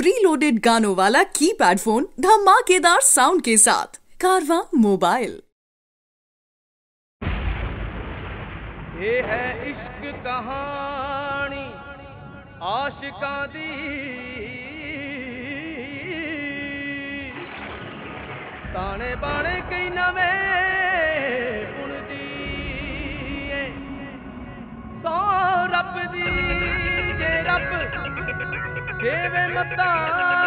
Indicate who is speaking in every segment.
Speaker 1: Preloaded गानों वाला keypad phone धमाकेदार साउंड के साथ। कारवा मोबाइल
Speaker 2: ये है इश्क कहानी आशिका दी ताने बाने कई नाम ಕನ್ನಡಪ್ಪ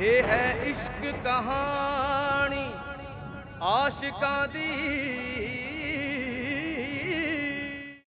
Speaker 2: ਇਹ ਹੈ ਇਸ਼ਕ ਕਹਾਣੀ ਆਸ਼ਿਕਾਂ ਦੀ